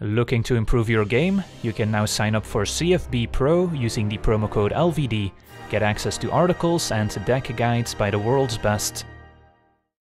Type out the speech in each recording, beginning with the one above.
Looking to improve your game? You can now sign up for CFB Pro using the promo code LVD, get access to articles and deck guides by the world's best.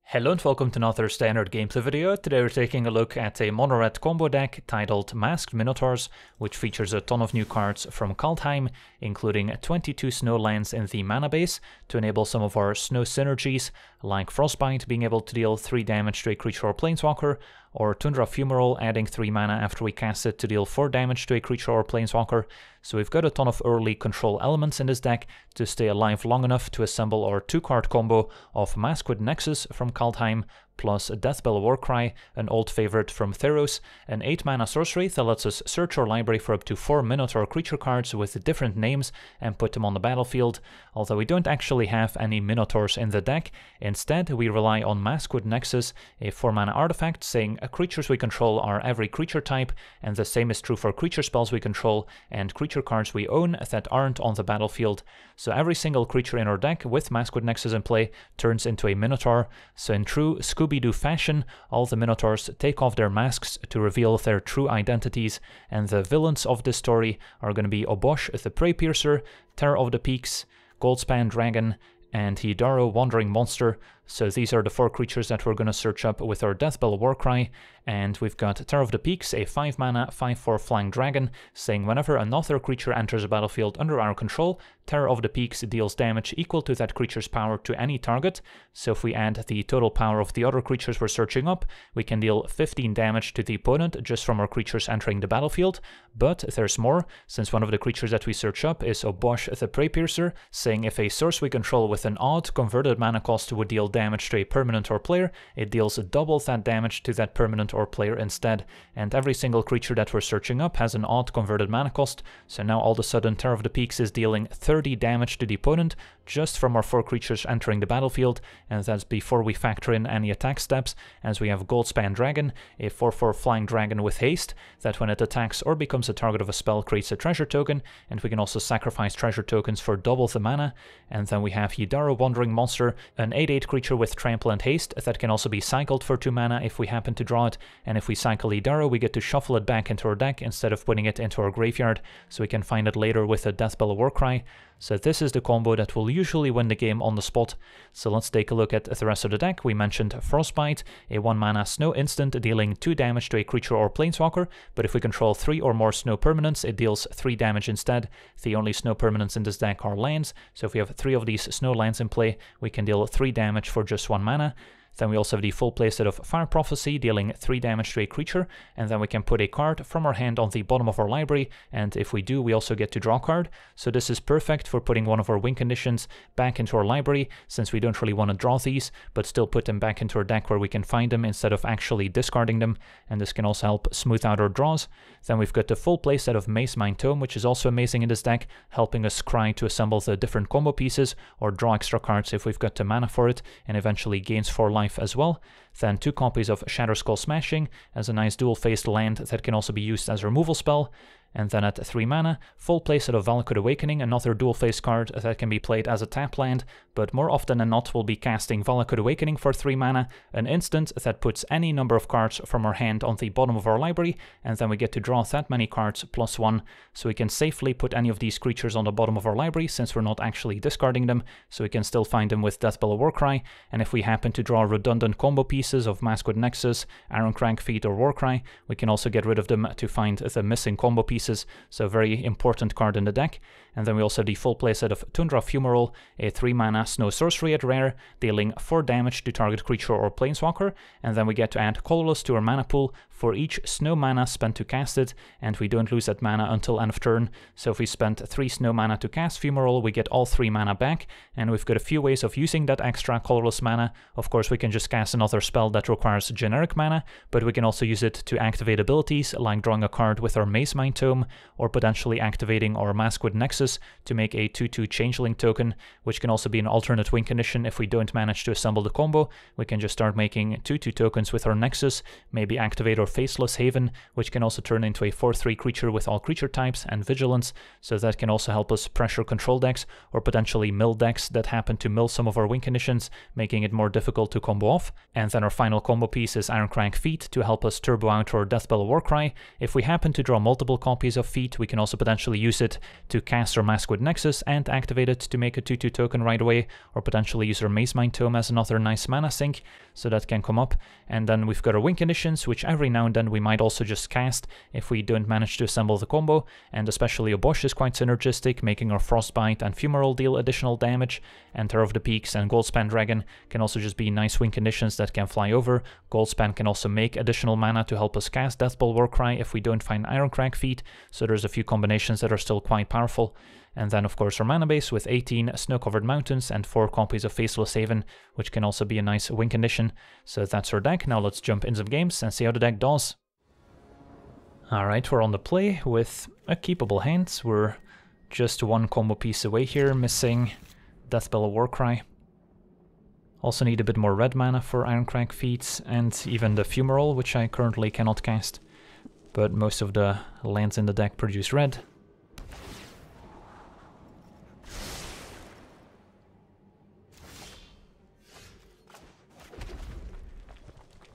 Hello and welcome to another standard gameplay video. Today we're taking a look at a mono red combo deck titled Masked Minotaurs, which features a ton of new cards from Kaldheim, including 22 snow lands in the mana base to enable some of our snow synergies, like Frostbite being able to deal 3 damage to a creature or planeswalker, or Tundra Fumarole adding 3 mana after we cast it to deal 4 damage to a creature or planeswalker. So we've got a ton of early control elements in this deck to stay alive long enough to assemble our 2 card combo of Maskwood Nexus from Kaldheim, plus a Deathbellow Warcry, an old favorite from Theros, an 8 mana sorcery that lets us search our library for up to 4 Minotaur creature cards with different names and put them on the battlefield, although we don't actually have any Minotaurs in the deck. Instead, we rely on Maskwood Nexus, a 4 mana artifact saying creatures we control are every creature type, and the same is true for creature spells we control and creature cards we own that aren't on the battlefield. So every single creature in our deck with Maskwood Nexus in play turns into a Minotaur, so in true Scooby-Doo fashion, all the Minotaurs take off their masks to reveal their true identities, and the villains of this story are going to be Obosh the Prey Piercer, Terror of the Peaks, Goldspan Dragon, and Yidaro Wandering Monster, so these are the four creatures that we're going to search up with our Deathbellow Warcry, and we've got Terror of the Peaks, a 5 mana 5-4 flying dragon, saying whenever another creature enters a battlefield under our control, Terror of the Peaks deals damage equal to that creature's power to any target, so if we add the total power of the other creatures we're searching up, we can deal 15 damage to the opponent just from our creatures entering the battlefield, but there's more, since one of the creatures that we search up is Obosh the Prey Piercer, saying if a source we control with an odd converted mana cost would deal damage to a permanent or player, it deals double that damage to that permanent or player instead. And every single creature that we're searching up has an odd converted mana cost, so now all of a sudden Terror of the Peaks is dealing 30 damage to the opponent just from our four creatures entering the battlefield, and that's before we factor in any attack steps, as we have Goldspan Dragon, a 4-4 flying dragon with haste, that when it attacks or becomes a target of a spell creates a treasure token, and we can also sacrifice treasure tokens for double the mana, and then we have Yidaro Wandering Monster, an 8-8 creature with trample and haste that can also be cycled for 2 mana if we happen to draw it, and if we cycle Yidaro we get to shuffle it back into our deck instead of putting it into our graveyard, so we can find it later with a Deathbellow Warcry. So this is the combo that will usually win the game on the spot. So let's take a look at the rest of the deck. We mentioned Frostbite, a 1 mana snow instant dealing 2 damage to a creature or planeswalker, but if we control 3 or more snow permanents, it deals 3 damage instead. The only snow permanents in this deck are lands, so if we have 3 of these snow lands in play, we can deal 3 damage for just 1 mana. Then we also have the full playset of Fire Prophecy, dealing 3 damage to a creature, and then we can put a card from our hand on the bottom of our library, and if we do, we also get to draw a card. So this is perfect for putting one of our win conditions back into our library, since we don't really want to draw these, but still put them back into our deck where we can find them instead of actually discarding them, and this can also help smooth out our draws. Then we've got the full playset of Mazemind Tome, which is also amazing in this deck, helping us scry to assemble the different combo pieces, or draw extra cards if we've got the mana for it, and eventually gains 4 life life as well. Then two copies of Shatterskull Smashing as a nice dual-faced land that can also be used as a removal spell. And then at 3 mana, full playset of Valakut Awakening, another dual-face card that can be played as a tap land, but more often than not we'll be casting Valakut Awakening for 3 mana, an instant that puts any number of cards from our hand on the bottom of our library, and then we get to draw that many cards plus 1, so we can safely put any of these creatures on the bottom of our library since we're not actually discarding them, so we can still find them with Deathbellow Warcry, and if we happen to draw redundant combo pieces of Maskwood Nexus, Irencrag Feat or Warcry, we can also get rid of them to find the missing combo pieces pieces, so very important card in the deck. And then we also have the full playset of Tundra Fumarole, a 3 mana snow sorcery at rare, dealing 4 damage to target creature or planeswalker, and then we get to add colorless to our mana pool for each snow mana spent to cast it, and we don't lose that mana until end of turn. So if we spent 3 snow mana to cast Fumarole, we get all 3 mana back, and we've got a few ways of using that extra colorless mana. Of course, we can just cast another spell that requires generic mana, but we can also use it to activate abilities, like drawing a card with our Mazemind Tome, Or potentially activating our Maskwood Nexus to make a 2-2 Changeling token, which can also be an alternate win condition if we don't manage to assemble the combo. We can just start making 2-2 tokens with our Nexus, maybe activate our Faceless Haven, which can also turn into a 4-3 creature with all creature types and Vigilance, so that can also help us pressure control decks, or potentially mill decks that happen to mill some of our win conditions, making it more difficult to combo off. And then our final combo piece is Irencrag Feat to help us turbo out our Deathbellow Warcry. If we happen to draw multiple copies Piece of feet. we can also potentially use it to cast our with Nexus and activate it to make a 2-2 token right away, or potentially use our Mazemind Tome as another nice mana sink, so that can come up. And then we've got our Win Conditions, which every now and then we might also just cast if we don't manage to assemble the combo, and especially Obosh is quite synergistic, making our Frostbite and Fumarole deal additional damage, and Terror of the Peaks and Goldspan Dragon can also just be nice win conditions that can fly over. Goldspan can also make additional mana to help us cast Deathbellow Warcry if we don't find Irencrag feat, so there's a few combinations that are still quite powerful. And then of course our mana base with 18 snow-covered mountains and 4 copies of Faceless Haven, which can also be a nice win condition. So that's our deck, now let's jump in some games and see how the deck does. Alright, we're on the play with a keepable hand, we're just one combo piece away here, missing Deathbellow Warcry. Also need a bit more red mana for Irencrag feats, and even the Fumarole, which I currently cannot cast. But most of the lands in the deck produce red,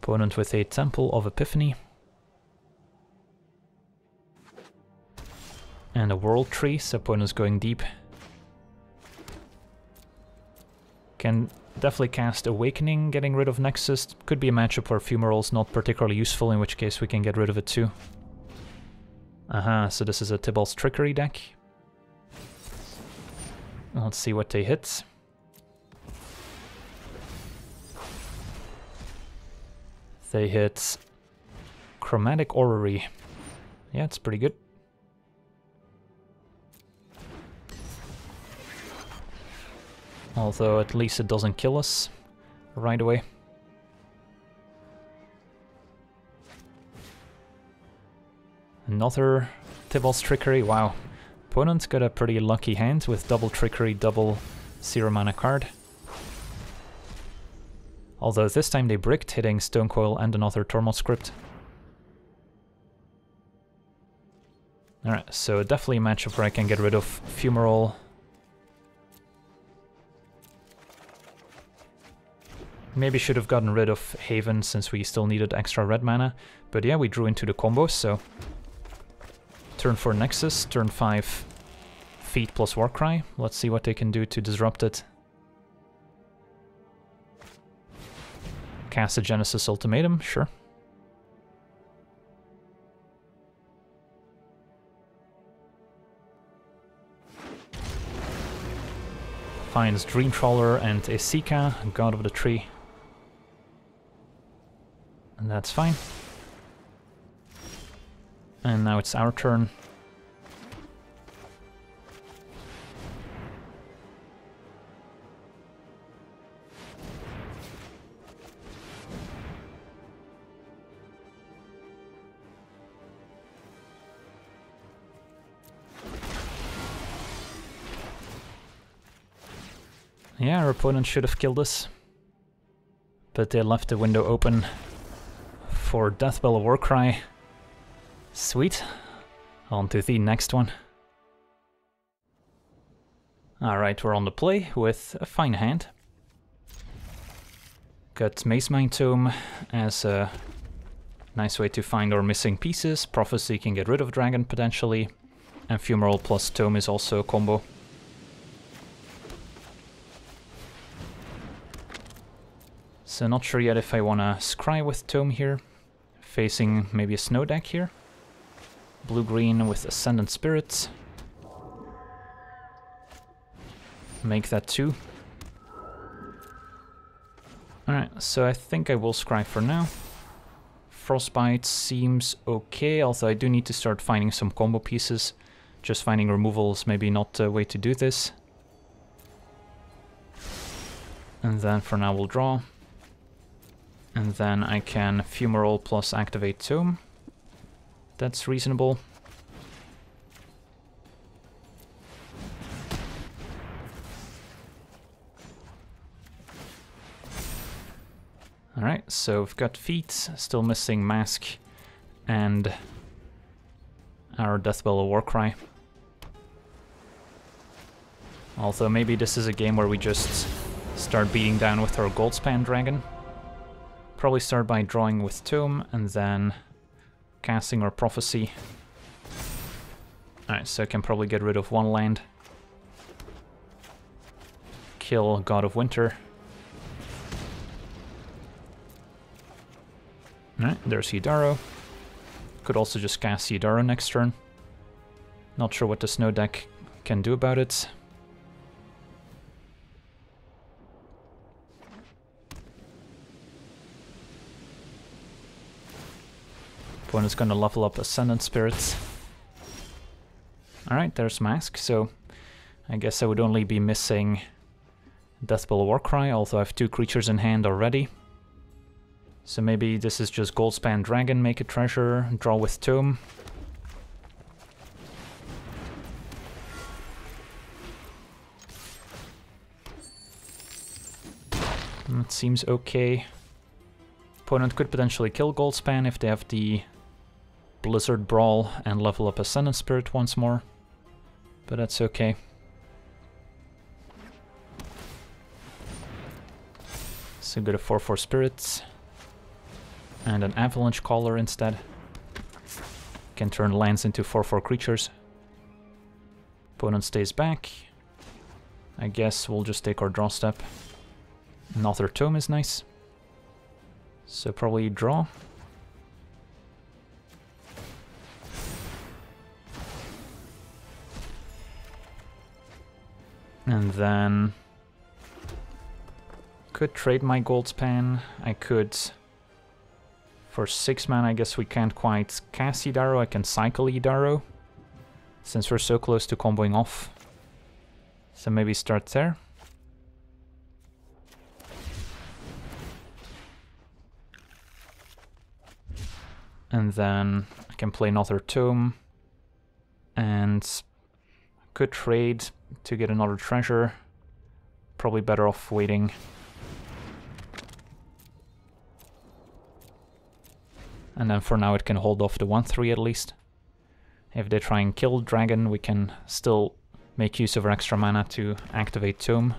Opponent with a Temple of Epiphany. And a World Tree, so opponent's going deep. Can definitely cast Awakening, getting rid of Nexus. Could be a matchup where Fumarole's not particularly useful, in which case we can get rid of it too. Aha, so this is a Tibalt's Trickery deck. Let's see what they hit. They hit Chromatic Orrery. Yeah, it's pretty good. Although at least it doesn't kill us right away. Another Tibalt's Trickery, wow. Opponent's got a pretty lucky hand with double Trickery, double Zero Mana card. Although this time they bricked, hitting Stonecoil and another Tormod's Crypt. Alright, so definitely a matchup where I can get rid of Fumarole. Maybe should have gotten rid of Haven since we still needed extra red mana. But yeah, we drew into the combo, so... Turn 4 Nexus, turn 5 Feat plus Warcry. Let's see what they can do to disrupt it. Cast a Genesis Ultimatum, sure. Finds Dream Trawler and Esika, God of the Tree. And that's fine. And now it's our turn. Yeah, our opponent should have killed us. But they left the window open for Deathbellow Warcry. Sweet. On to the next one. Alright, we're on the play with a fine hand. Got Mazemind Tome as a nice way to find our missing pieces. Prophecy can get rid of Dragon potentially. And Fumarole plus Tome is also a combo. So not sure yet if I want to scry with Tome here, facing maybe a snow deck here. Blue-green with Ascendant Spirits. Make that two. Alright, so I think I will scry for now. Frostbite seems okay, although I do need to start finding some combo pieces. Just finding removals maybe not the way to do this. And then for now we'll draw. And then I can Fumarole plus activate Tome. That's reasonable. Alright, so we've got Feat, still missing Mask, and our Deathbellow Warcry. Although maybe this is a game where we just start beating down with our Goldspan Dragon. Probably start by drawing with Tome and then casting our Prophecy. Alright, so I can probably get rid of one land. Kill God of Winter. Alright, there's Yidaro. Could also just cast Yidaro next turn. Not sure what the snow deck can do about it. Opponent's gonna level up Ascendant Spirits. Alright, there's Mask, so I guess I would only be missing Deathbellow Warcry, although I have two creatures in hand already. So maybe this is just Goldspan Dragon, make a treasure, draw with Tome. That seems okay. Opponent could potentially kill Goldspan if they have the Blizzard Brawl and level up Ascendant Spirit once more. But that's okay. So go to 4-4 Spirits. And an Avalanche Caller instead. Can turn lands into 4-4 creatures. Opponent stays back. I guess we'll just take our draw step. Another Tome is nice. So probably draw. And then... Could trade my Goldspan. I could... For 6 mana, I guess we can't quite cast Yidaro. I can cycle Yidaro. Since we're so close to comboing off. So maybe start there. And then I can play another Tome. And could trade to get another treasure. Probably better off waiting. And then for now it can hold off the 1-3 at least. If they try and kill Dragon, we can still make use of our extra mana to activate Tome.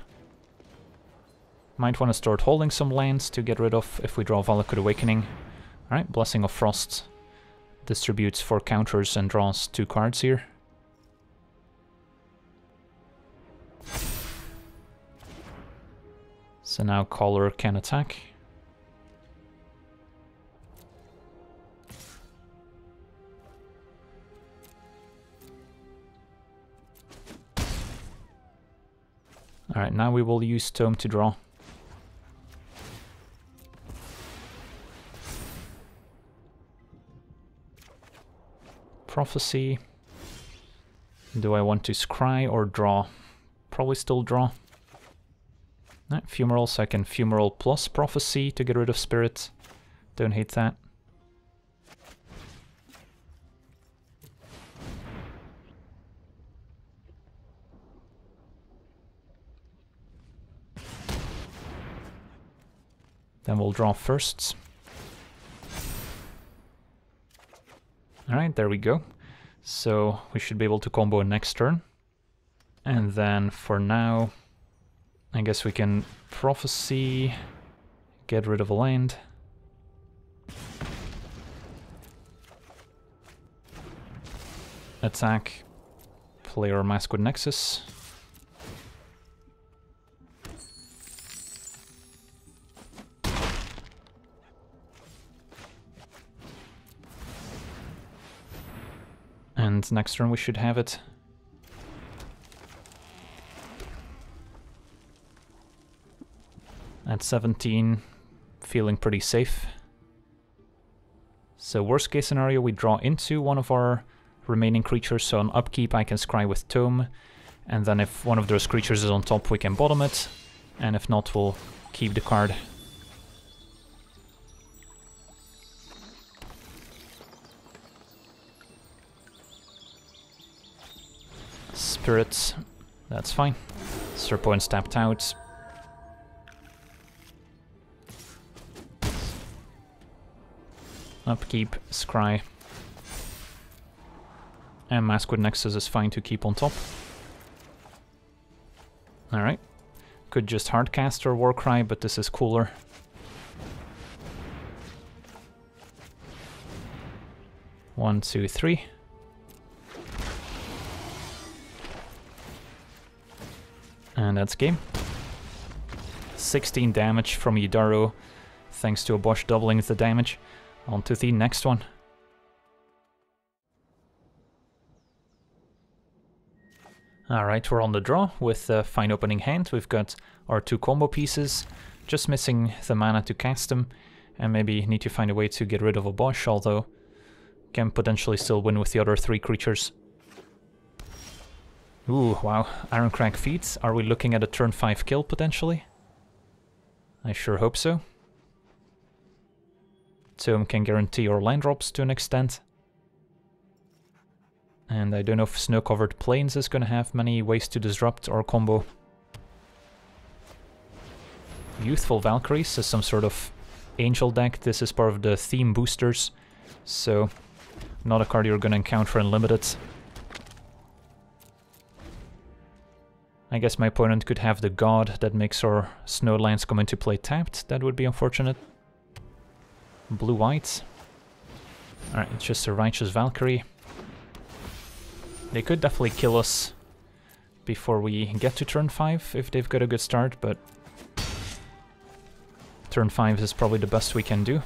Might want to start holding some lands to get rid of if we draw Valakut Awakening. Alright, Blessing of Frost distributes 4 counters and draws 2 cards here. So now Caller can attack. Alright, now we will use Tome to draw. Prophecy. Do I want to scry or draw? Probably still draw. Fumarole, so I can Fumarole plus Prophecy to get rid of Spirit. Don't hate that. Then we'll draw firsts. Alright, there we go. So we should be able to combo next turn. And then for now, I guess we can Prophecy, get rid of a land. Attack, play our Maskwood Nexus. And next turn we should have it. At 17, feeling pretty safe. So worst case scenario, we draw into one of our remaining creatures, so on upkeep I can scry with Tome, and then if one of those creatures is on top we can bottom it, and if not we'll keep the card. Spirits, that's fine. Serpoin's tapped out, Upkeep, Scry. And Maskwood Nexus is fine to keep on top. Alright. Could just hardcast or Warcry, but this is cooler. One, two, three. And that's game. 16 damage from Yidaro, thanks to Obosh doubling the damage. On to the next one. Alright, we're on the draw with a fine opening hand. We've got our two combo pieces, just missing the mana to cast them, and maybe need to find a way to get rid of Obosh, although can potentially still win with the other three creatures. Ooh, wow. Irencrag feats. Are we looking at a turn 5 kill, potentially? I sure hope so. Tome can guarantee our land drops to an extent. And I don't know if Snow-Covered Plains is going to have many ways to disrupt our combo. Youthful Valkyries is some sort of angel deck. This is part of the theme boosters, so not a card you're going to encounter in Limited. I guess my opponent could have the God that makes our Snowlands come into play tapped. That would be unfortunate. Blue-white. Alright, it's just a Righteous Valkyrie. They could definitely kill us before we get to turn 5 if they've got a good start, but turn 5 is probably the best we can do.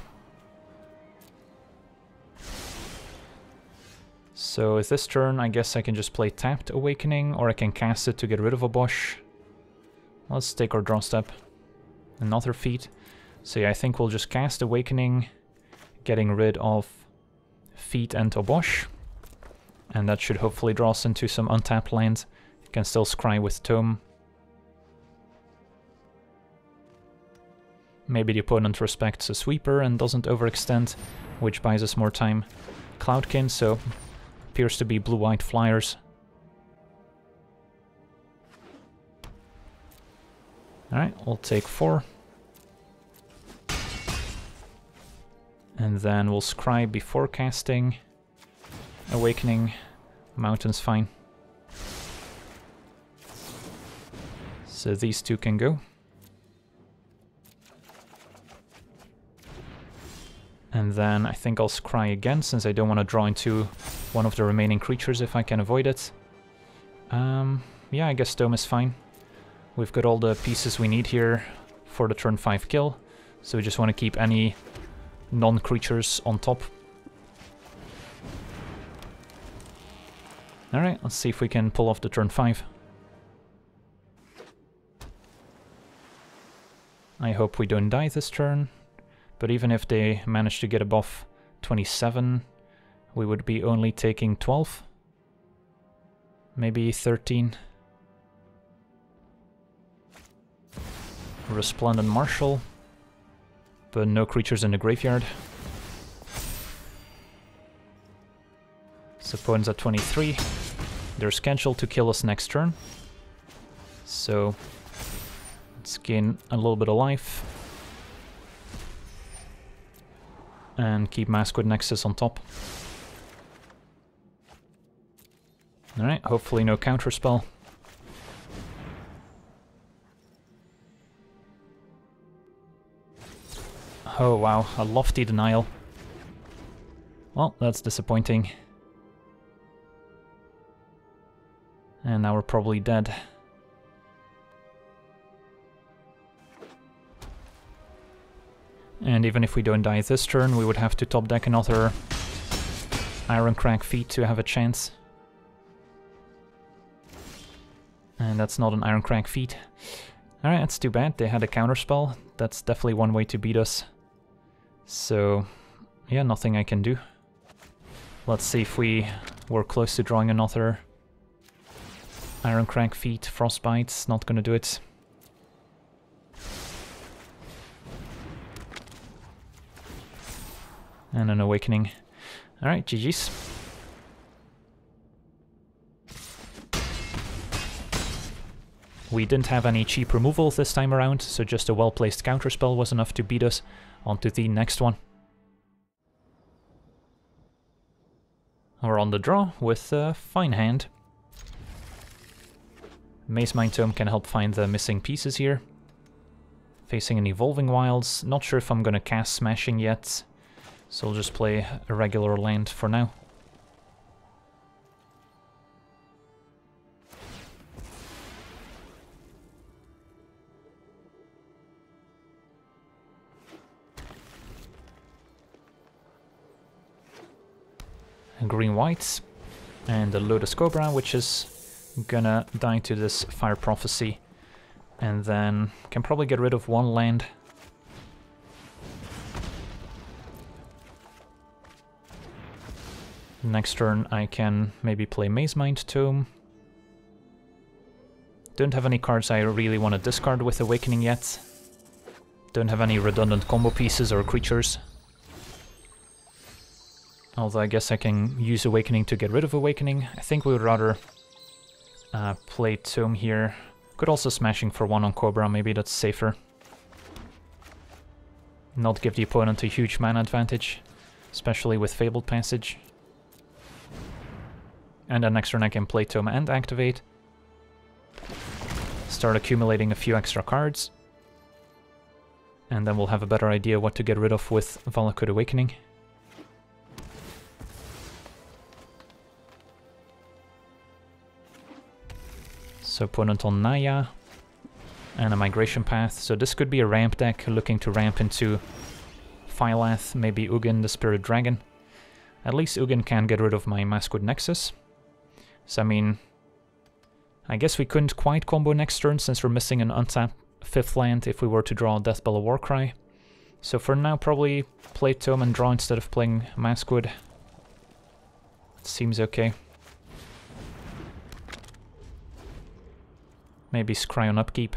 So is this turn, I guess I can just play Tapped Awakening, or I can cast it to get rid of Obosh. Let's take our draw step. Another feat. So yeah, I think we'll just cast Awakening, getting rid of Feat and Obosh. And that should hopefully draw us into some untapped land. You can still scry with Tome. Maybe the opponent respects a sweeper and doesn't overextend, which buys us more time. Cloudkin, so appears to be blue-white flyers. Alright, we'll take four. And then we'll scry before casting. Awakening. Mountain's fine. So these two can go. And then I think I'll scry again, since I don't want to draw into one of the remaining creatures if I can avoid it. Um, yeah, I guess Dome is fine. We've got all the pieces we need here for the turn 5 kill, so we just want to keep any non-creatures on top. Alright, let's see if we can pull off the turn 5. I hope we don't die this turn. But even if they manage to get above 27, we would be only taking 12. Maybe 13. Resplendent Marshal. But no creatures in the graveyard. Opponents at 23. They're scheduled to kill us next turn. So let's gain a little bit of life. and keep Maskwood Nexus on top. Alright, hopefully no counterspell. Oh wow, a lofty denial. Well, that's disappointing. And now we're probably dead. And even if we don't die this turn, we would have to top deck another Irencrag feat to have a chance. And that's not an Irencrag feat. Alright, that's too bad. They had a counterspell. That's definitely one way to beat us. So, yeah, nothing I can do. Let's see if we were close to drawing another Irencrag Feat, Frostbite's not gonna do it. And an awakening. Alright, GG's. We didn't have any cheap removals this time around, so just a well-placed counterspell was enough to beat us. On to the next one. We're on the draw with a fine hand. Mazemind Tome can help find the missing pieces here. Facing an Evolving Wilds. Not sure if I'm gonna cast Smashing yet, so I'll just play a regular land for now. Green whites and the Lotus Cobra, which is gonna die to this Fire Prophecy. And then can probably get rid of one land. Next turn I can maybe play Mazemind Tome. Don't have any cards I really want to discard with Awakening yet. Don't have any redundant combo pieces or creatures. Although I guess I can use Awakening to get rid of Awakening. I think we would rather uh, play Tome here. Could also Smashing for one on Cobra, maybe that's safer. Not give the opponent a huge mana advantage, especially with Fabled Passage. And then next turn I can play Tome and activate. Start accumulating a few extra cards. And then we'll have a better idea what to get rid of with Valakut Awakening. So opponent on Naya and a migration path. So this could be a ramp deck looking to ramp into Phylath, maybe Ugin the Spirit Dragon. At least Ugin can get rid of my Maskwood Nexus. So I mean, I guess we couldn't quite combo next turn since we're missing an untapped fifth land if we were to draw Deathbellow Warcry. So for now probably play Tome and draw instead of playing Maskwood. Seems okay. Maybe Scry on upkeep.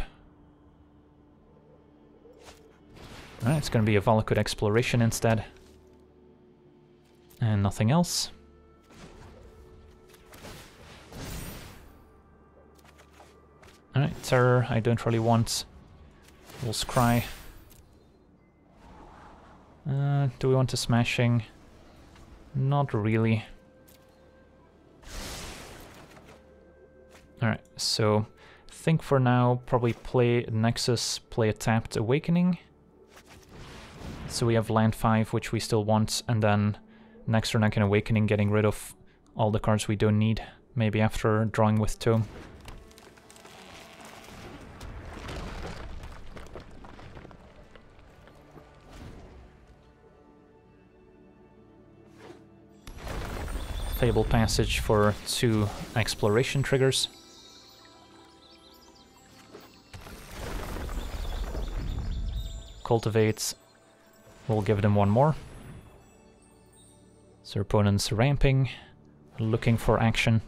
Alright, it's gonna be a Valakut exploration instead. And nothing else. Alright, Terror I don't really want. We'll Scry. Uh, do we want a Smashing? Not really. Alright, so think for now, probably play Nexus, play a tapped Awakening. So we have land 5, which we still want, and then next turn I can Awakening, getting rid of all the cards we don't need, maybe after drawing with Tome. Fable Passage for two exploration triggers. Cultivates. We'll give them one more. So opponent's ramping, looking for action.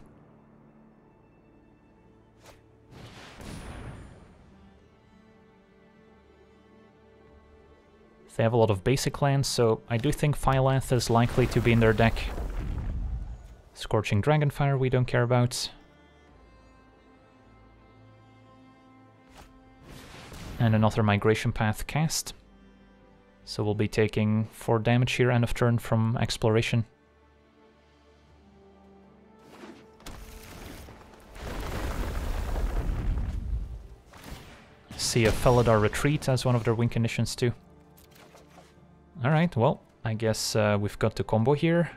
They have a lot of basic lands, so I do think Phylath is likely to be in their deck. Scorching Dragonfire we don't care about. And another Migration Path cast. So we'll be taking 4 damage here end of turn from Exploration. See a Felidar Retreat as one of their win conditions too. Alright, well, I guess uh, we've got the combo here.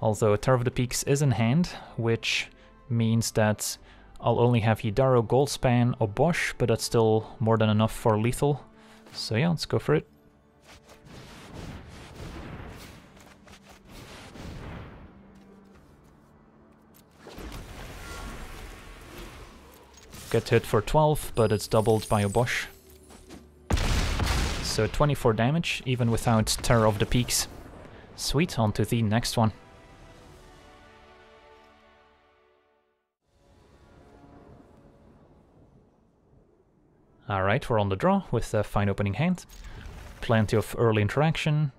Although Terror of the Peaks is in hand, which means that I'll only have Yidaro, Goldspan, or Bosch, but that's still more than enough for lethal. So yeah, let's go for it. Get hit for 12, but it's doubled by Obosh. So 24 damage, even without Terror of the Peaks. Sweet, on to the next one. Alright, we're on the draw with a fine opening hand. Plenty of early interaction.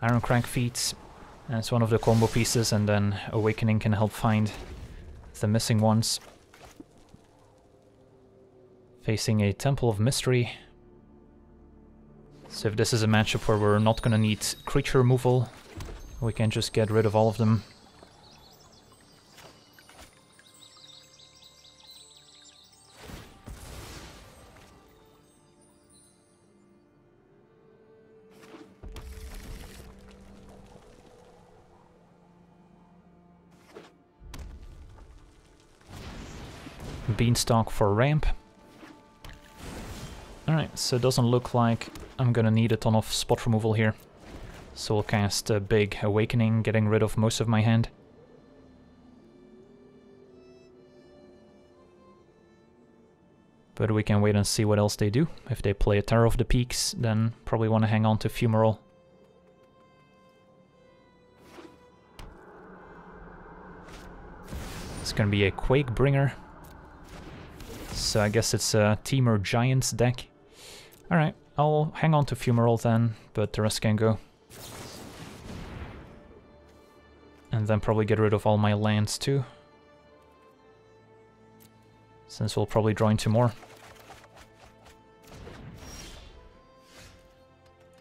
Irencrag feats as one of the combo pieces and then Awakening can help find the missing ones. Facing a Temple of Mystery. So if this is a matchup where we're not gonna need creature removal, we can just get rid of all of them Beanstalk for ramp. Alright, so it doesn't look like I'm gonna need a ton of spot removal here. So we'll cast a big Awakening, getting rid of most of my hand. But we can wait and see what else they do. If they play a Terror of the Peaks, then probably want to hang on to Fumarole. It's gonna be a Quakebringer. So I guess it's a Temur Giants deck. Alright, I'll hang on to Fumarole then, but the rest can go. And then probably get rid of all my lands too. Since we'll probably draw into more.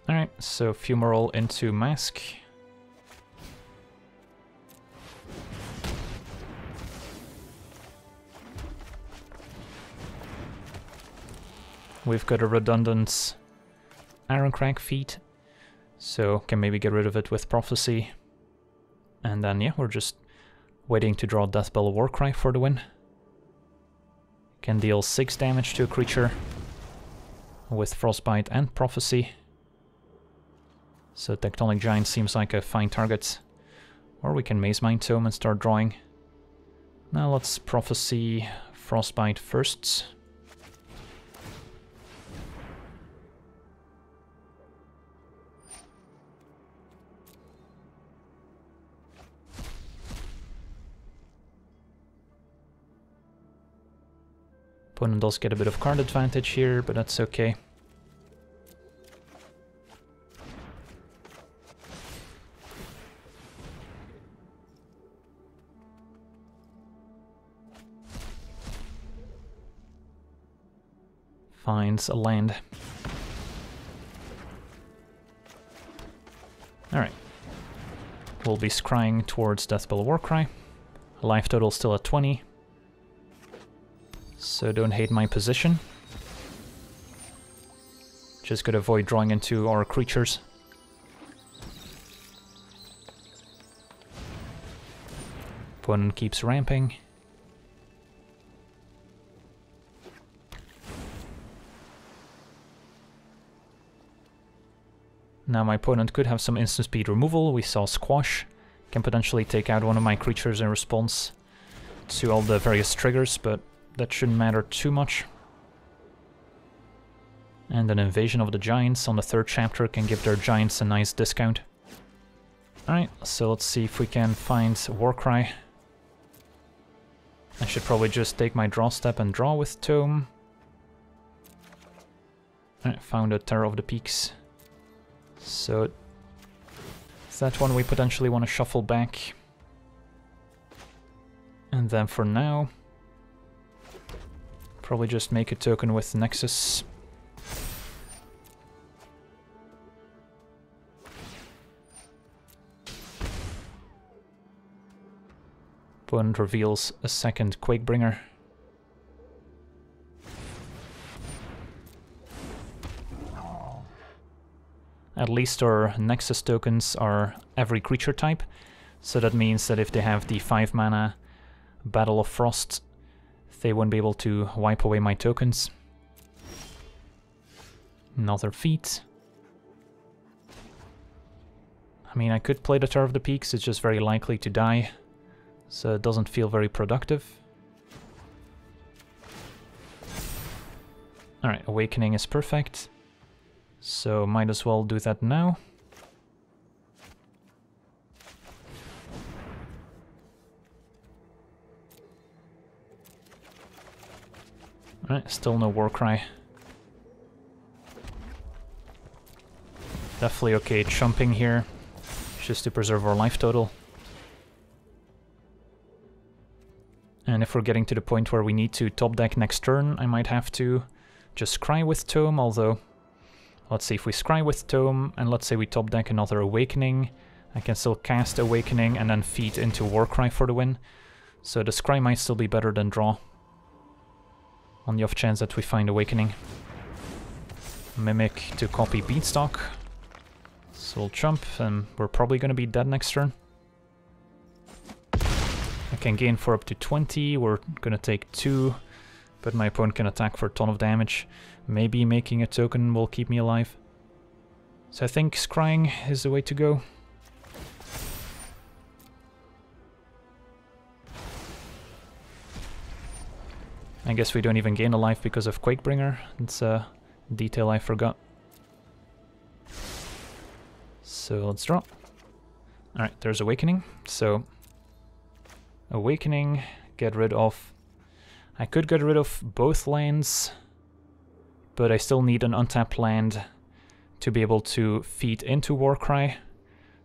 Alright, so Fumarole into Mask. We've got a redundant Irencrag feat, so can maybe get rid of it with Prophecy. And then, yeah, we're just waiting to draw Deathbellow Warcry for the win. Can deal 6 damage to a creature with Frostbite and Prophecy. So Tectonic Giant seems like a fine target. Or we can Mazemind Tome and start drawing. Now let's Prophecy Frostbite first. Opponent does get a bit of card advantage here, but that's okay. Finds a land. Alright. We'll be scrying towards Deathbellow Warcry. Life total still at 20. So don't hate my position. Just gotta avoid drawing into our creatures. Opponent keeps ramping. Now my opponent could have some instant speed removal. We saw Squash. Can potentially take out one of my creatures in response to all the various triggers, but that shouldn't matter too much. And an invasion of the giants on the third chapter can give their giants a nice discount. Alright, so let's see if we can find Warcry. I should probably just take my draw step and draw with Tome. Alright, found a Terror of the Peaks. So, is that one we potentially want to shuffle back? And then for now, Probably just make a token with Nexus. Opponent reveals a second Quakebringer. At least our Nexus tokens are every creature type, so that means that if they have the 5 mana Battle of Frost they won't be able to wipe away my tokens. Another feat. I mean, I could play the Terror of the Peaks, it's just very likely to die, so it doesn't feel very productive. Alright, Awakening is perfect, so might as well do that now. Right, still no Warcry. Definitely okay chumping here, just to preserve our life total. And if we're getting to the point where we need to top deck next turn, I might have to just scry with Tome, although... Let's see, if we scry with Tome, and let's say we top deck another Awakening, I can still cast Awakening and then feed into Warcry for the win. So the scry might still be better than draw on the off chance that we find Awakening. Mimic to copy Beanstalk. So we'll jump, and we're probably going to be dead next turn. I can gain for up to 20, we're going to take 2 but my opponent can attack for a ton of damage. Maybe making a token will keep me alive. So I think scrying is the way to go. I guess we don't even gain a life because of Quakebringer. It's a detail I forgot. So let's draw. Alright, there's Awakening. So, Awakening, get rid of... I could get rid of both lands, but I still need an untapped land to be able to feed into Warcry.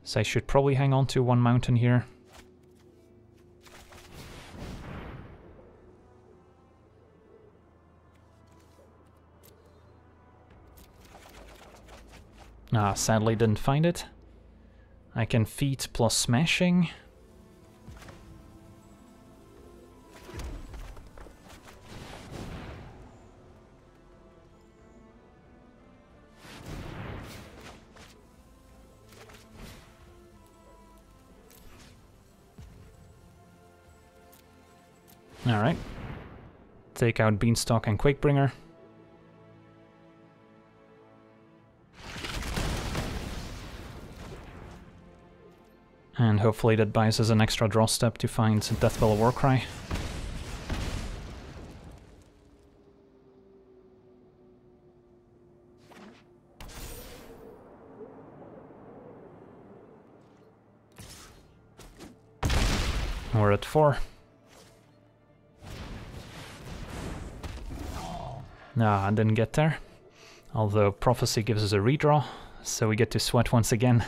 So I should probably hang on to one mountain here. Ah, sadly didn't find it. I can Feat plus smashing. Alright. Take out Beanstalk and Quakebringer. And hopefully that buys us an extra draw step to find Deathbellow Warcry. We're at four. Nah, I didn't get there. Although Prophecy gives us a redraw, so we get to sweat once again.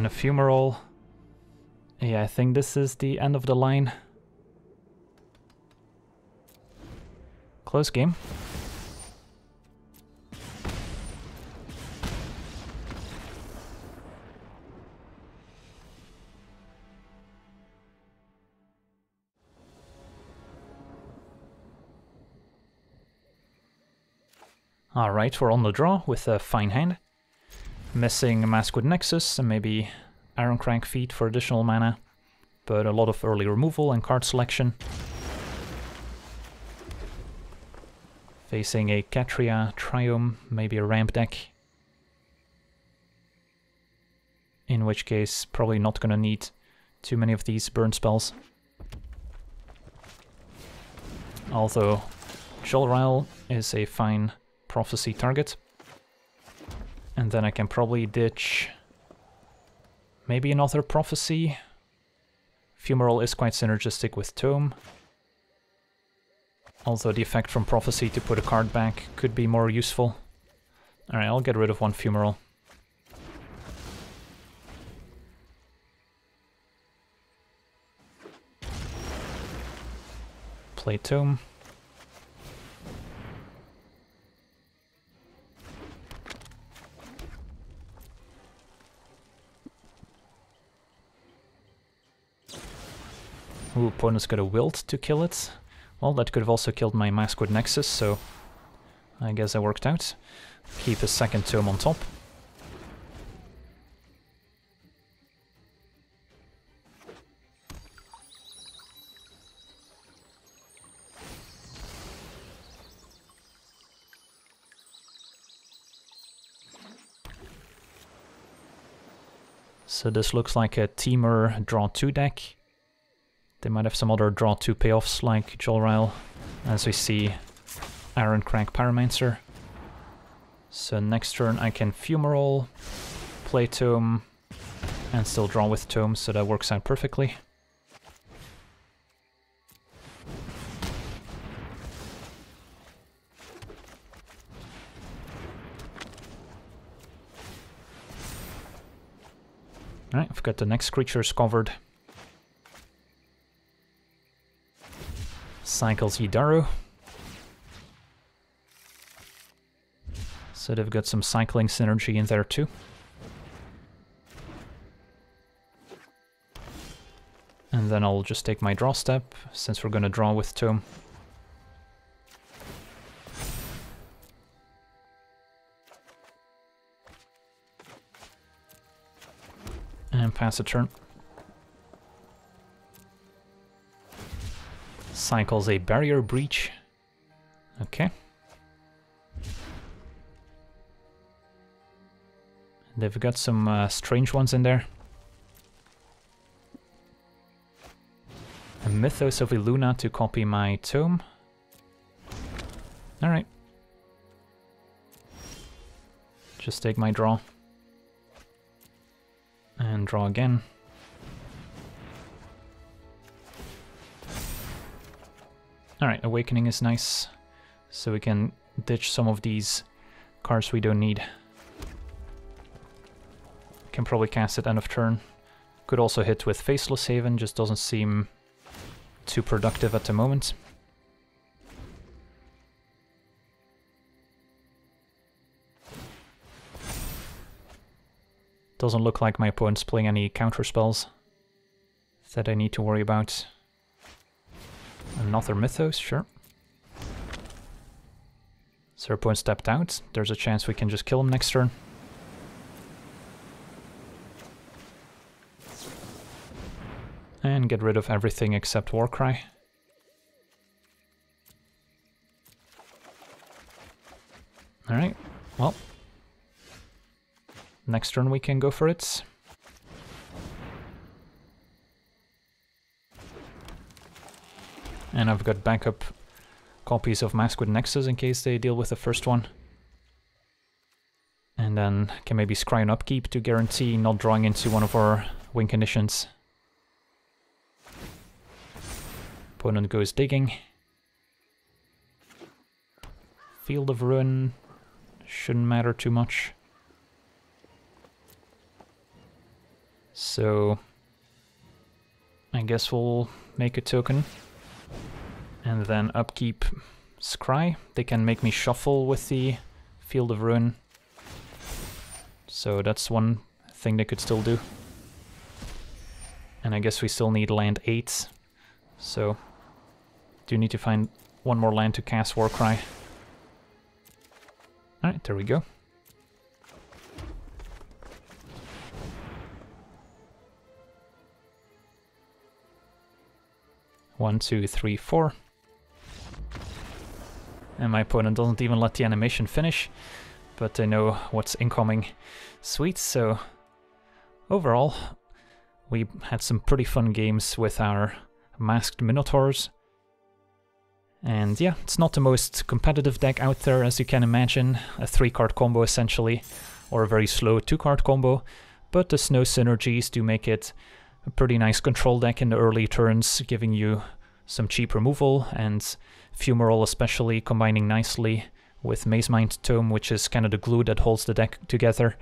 And a fumarole. Yeah, I think this is the end of the line. Close game. Alright, we're on the draw with a fine hand. Missing Maskwood Nexus and maybe Irencrag Feat for additional mana, but a lot of early removal and card selection. Facing a Ketria Triome, maybe a ramp deck. In which case, probably not gonna need too many of these burn spells. Although Jolrael is a fine prophecy target. And then I can probably ditch maybe another Prophecy. Fumarole is quite synergistic with Tome. Although the effect from Prophecy to put a card back could be more useful. Alright, I'll get rid of one Fumarole. Play Tome. Ooh, opponent's got a Wilt to kill it. Well, that could have also killed my Maskwood Nexus, so I guess that worked out. Keep a second tome on top. So this looks like a Temur draw 2 deck. They might have some other draw 2 payoffs like Jolrael, as we see Irencrag Pyromancer. So next turn I can Fumarole, play Tome, and still draw with Tome, so that works out perfectly. Alright, I've got the next creatures covered. Cycles Yidaro. So they've got some cycling synergy in there too. And then I'll just take my draw step, since we're gonna draw with Tome. And pass a turn. Cycles a barrier breach. Okay. They've got some uh, strange ones in there. A Mythos of Illuna to copy my tome. Alright. Just take my draw. And draw again. Alright, Awakening is nice. So we can ditch some of these cards we don't need. Can probably cast it end of turn. Could also hit with Faceless Haven, just doesn't seem too productive at the moment. Doesn't look like my opponent's playing any counter spells that I need to worry about. Another Mythos, sure. Serpent stepped out. There's a chance we can just kill him next turn. And get rid of everything except Warcry. Alright, well. Next turn we can go for it. And I've got backup copies of Maskwood Nexus in case they deal with the first one. And then can maybe scry an upkeep to guarantee not drawing into one of our win conditions. Opponent goes digging. Field of Ruin shouldn't matter too much. So I guess we'll make a token. And then upkeep Scry. They can make me shuffle with the Field of Ruin. So that's one thing they could still do. And I guess we still need land 8. So do need to find one more land to cast Warcry. Alright, there we go. One, two, three, four. And my opponent doesn't even let the animation finish, but they know what's incoming. Sweet, so overall, we had some pretty fun games with our masked Minotaurs. And yeah, it's not the most competitive deck out there, as you can imagine, a three-card combo essentially, or a very slow two-card combo, but the snow synergies do make it a pretty nice control deck in the early turns, giving you some cheap removal, and Fumarole especially combining nicely with Mazemind Tome, which is kind of the glue that holds the deck together.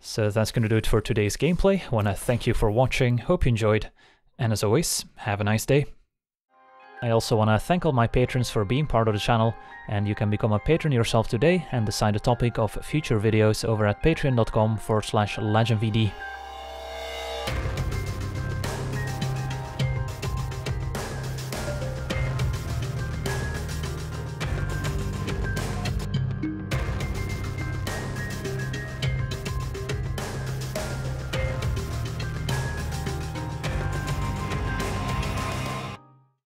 So that's going to do it for today's gameplay. I want to thank you for watching, hope you enjoyed, and as always, have a nice day. I also want to thank all my patrons for being part of the channel, and you can become a patron yourself today and decide the topic of future videos over at patreon.com forward slash legendvd.